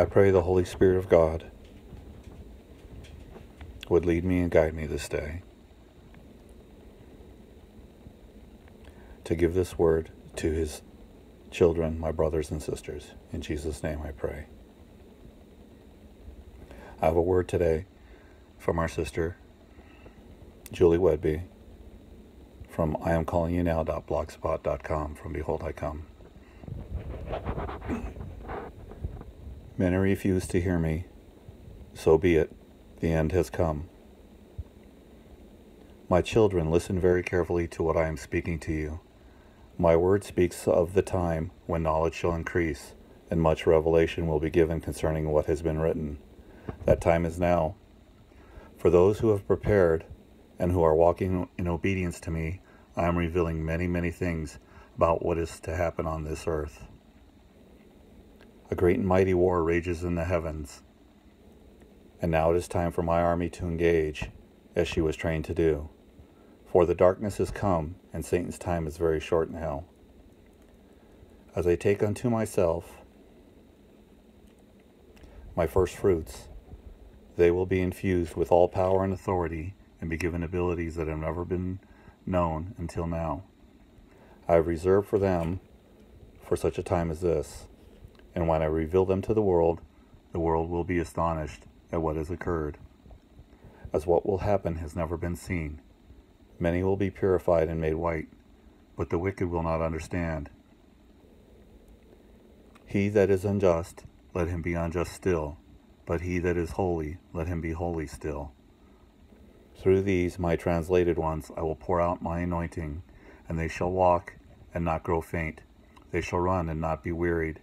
I pray the Holy Spirit of God would lead me and guide me this day to give this word to his children, my brothers and sisters. In Jesus' name I pray. I have a word today from our sister, Julie Whedbee, from I am calling you now.blogspot.com from Behold I Come. Many refuse to hear me. So be it. The end has come. My children, listen very carefully to what I am speaking to you. My word speaks of the time when knowledge shall increase, and much revelation will be given concerning what has been written. That time is now. For those who have prepared and who are walking in obedience to me, I am revealing many, many things about what is to happen on this earth. A great and mighty war rages in the heavens, and now it is time for my army to engage, as she was trained to do. For the darkness has come, and Satan's time is very short in hell. As I take unto myself my first fruits, they will be infused with all power and authority and be given abilities that have never been known until now. I have reserved for them for such a time as this, and when I reveal them to the world, the world will be astonished at what has occurred, as what will happen has never been seen Many will be purified and made white, but the wicked will not understand. He that is unjust, let him be unjust still, but he that is holy, let him be holy still. Through these, my translated ones, I will pour out my anointing, and they shall walk and not grow faint. They shall run and not be wearied.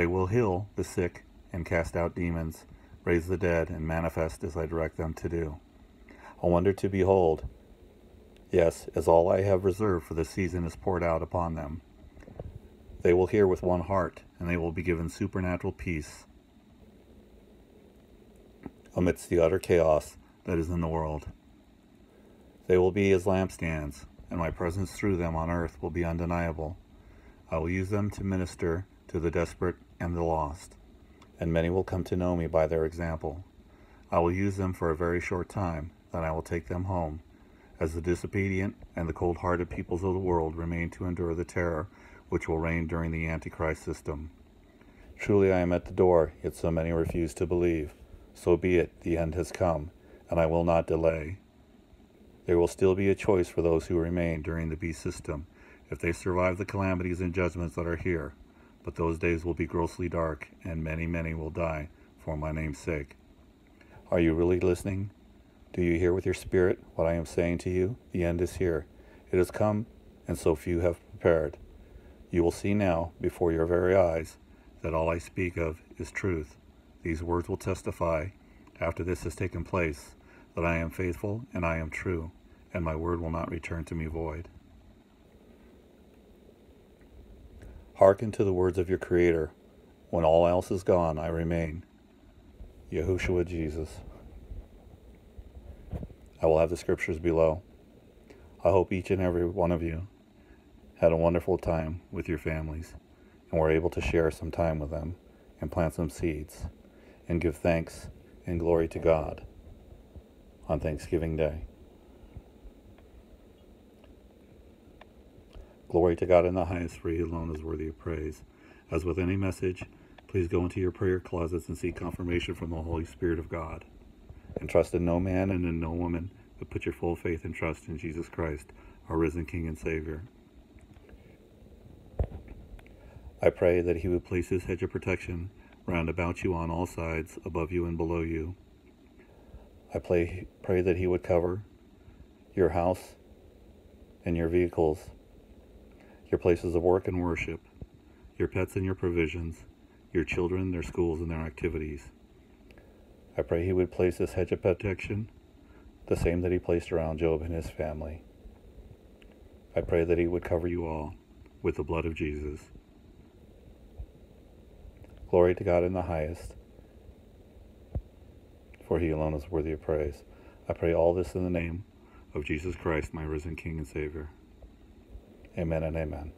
They will heal the sick and cast out demons, raise the dead, and manifest as I direct them to do. A wonder to behold, Yes, as all I have reserved for the season is poured out upon them. They will hear with one heart, and they will be given supernatural peace amidst the utter chaos that is in the world. They will be as lampstands, and my presence through them on earth will be undeniable. I will use them to minister to the desperate and the lost, and many will come to know me by their example. I will use them for a very short time, then I will take them home as the disobedient and the cold-hearted peoples of the world remain to endure the terror which will reign during the Antichrist system. Truly I am at the door, yet so many refuse to believe. So be it, the end has come, and I will not delay. There will still be a choice for those who remain during the beast system, if they survive the calamities and judgments that are here. But those days will be grossly dark, and many, many will die for my name's sake. Are you really listening? Do you hear with your spirit what I am saying to you? The end is here. It has come, and so few have prepared. You will see now, before your very eyes, that all I speak of is truth. These words will testify, after this has taken place, that I am faithful and I am true, and my word will not return to me void. Hearken to the words of your Creator. When all else is gone, I remain. Yahushua Jesus. I will have the scriptures below. I hope each and every one of you had a wonderful time with your families and were able to share some time with them and plant some seeds and give thanks and glory to God on Thanksgiving Day. Glory to God in the highest, for He alone is worthy of praise. As with any message, please go into your prayer closets and seek confirmation from the Holy Spirit of God and trust in no man and in no woman, but put your full faith and trust in Jesus Christ, our risen King and Savior. I pray that he would place his hedge of protection round about you on all sides, above you and below you. I pray, pray that he would cover your house and your vehicles, your places of work and worship, your pets and your provisions, your children, their schools, and their activities. I pray he would place this hedge of protection, the same that he placed around Job and his family. I pray that he would cover you all with the blood of Jesus. Glory to God in the highest, for he alone is worthy of praise. I pray all this in the name of Jesus Christ, my risen King and Savior. Amen and amen.